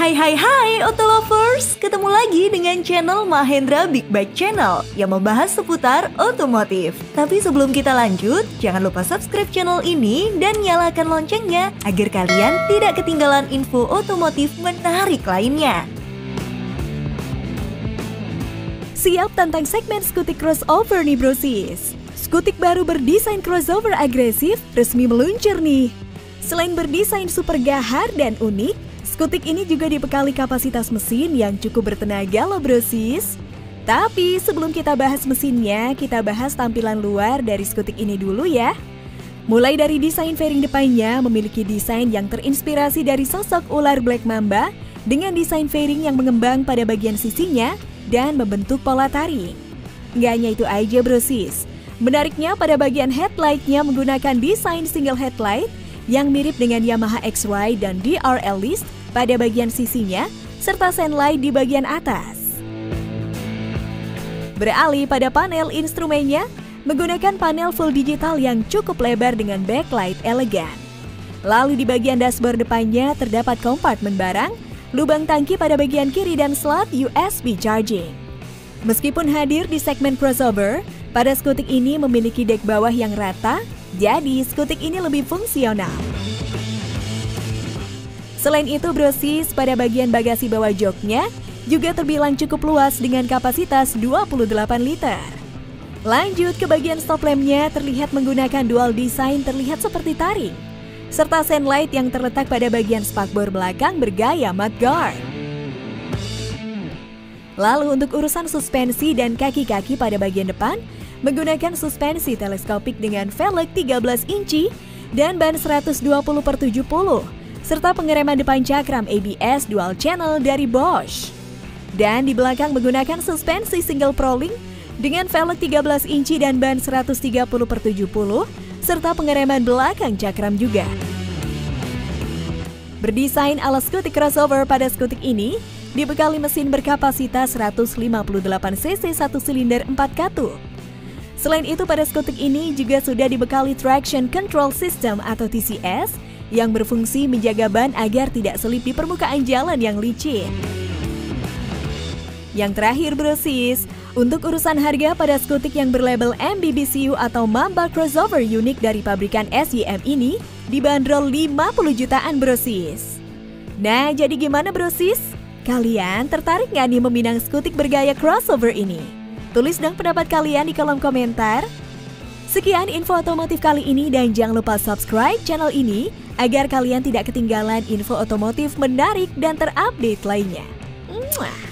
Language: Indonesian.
Hai hai hai Auto Lovers, ketemu lagi dengan channel Mahendra Big Bike Channel yang membahas seputar otomotif. Tapi sebelum kita lanjut, jangan lupa subscribe channel ini dan nyalakan loncengnya agar kalian tidak ketinggalan info otomotif menarik lainnya. Siap tentang segmen skutik crossover nih brosis. Skutik baru berdesain crossover agresif resmi meluncur nih. Selain berdesain super gahar dan unik, Skutik ini juga dibekali kapasitas mesin yang cukup bertenaga loh brosis. Tapi sebelum kita bahas mesinnya, kita bahas tampilan luar dari skutik ini dulu ya. Mulai dari desain fairing depannya memiliki desain yang terinspirasi dari sosok ular Black Mamba dengan desain fairing yang mengembang pada bagian sisinya dan membentuk pola taring. Gak hanya itu aja brosis, menariknya pada bagian headlightnya menggunakan desain single headlight yang mirip dengan Yamaha XY dan DRL List pada bagian sisinya, serta light di bagian atas. Beralih pada panel instrumennya, menggunakan panel full digital yang cukup lebar dengan backlight elegan. Lalu di bagian dashboard depannya terdapat kompartemen barang, lubang tangki pada bagian kiri dan slot USB charging. Meskipun hadir di segmen crossover, pada skutik ini memiliki dek bawah yang rata, jadi skutik ini lebih fungsional. Selain itu, brosis pada bagian bagasi bawah joknya juga terbilang cukup luas dengan kapasitas 28 liter. Lanjut ke bagian stop lampnya terlihat menggunakan dual design terlihat seperti taring, serta light yang terletak pada bagian spakbor belakang bergaya mudguard. Lalu untuk urusan suspensi dan kaki-kaki pada bagian depan, menggunakan suspensi teleskopik dengan velg 13 inci dan ban 120 per 70 serta pengereman depan cakram ABS dual channel dari Bosch. Dan di belakang menggunakan suspensi single proling dengan velg 13 inci dan ban 130 per 70 serta pengereman belakang cakram juga. Berdesain ala skutik crossover pada skutik ini, dibekali mesin berkapasitas 158cc satu silinder 4 katup. Selain itu pada skutik ini juga sudah dibekali Traction Control System atau TCS yang berfungsi menjaga ban agar tidak selip di permukaan jalan yang licin. Yang terakhir brosis, untuk urusan harga pada skutik yang berlabel MBBCU atau Mamba Crossover unik dari pabrikan SYM ini dibanderol 50 jutaan brosis. Nah, jadi gimana brosis? Kalian tertarik nggak nih meminang skutik bergaya crossover ini? Tulis dong pendapat kalian di kolom komentar. Sekian info otomotif kali ini dan jangan lupa subscribe channel ini agar kalian tidak ketinggalan info otomotif menarik dan terupdate lainnya. Mwah.